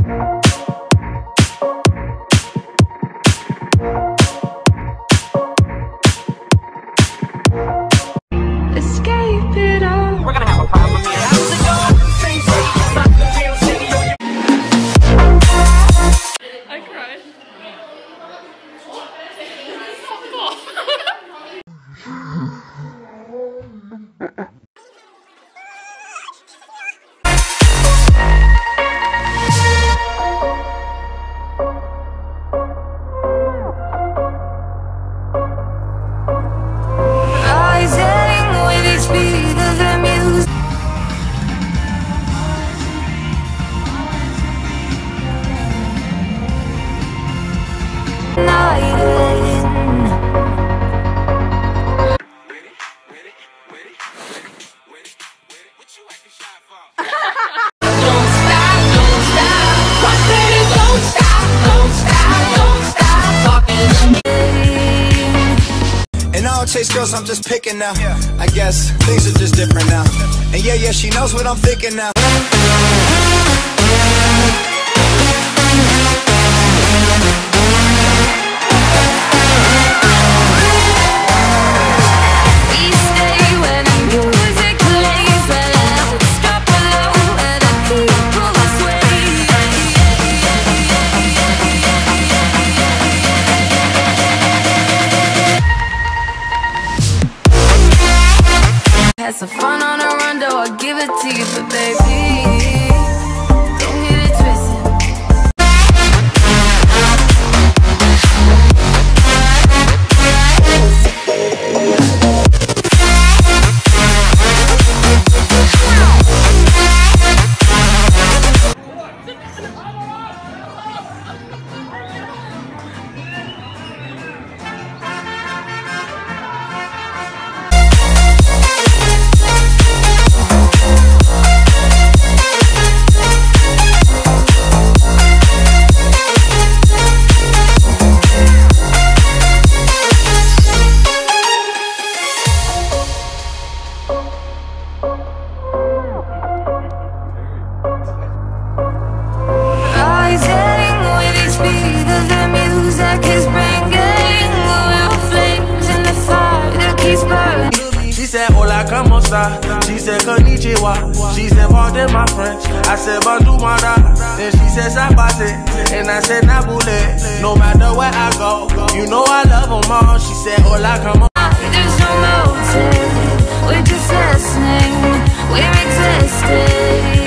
Escape chase girls, I'm just picking now. I guess things are just different now. And yeah, yeah, she knows what I'm thinking now. Had some fun on a run, though I give it to you, but baby, She said, Hola, como esta? She said, Konnichiwa. She said, Pardon my French. I said, Bonjour, mara. Then she said, Sabase. And I said, Nabule. No matter where I go, you know I love them all. She said, Hola, como There's no motive, we're just listening, we're existing.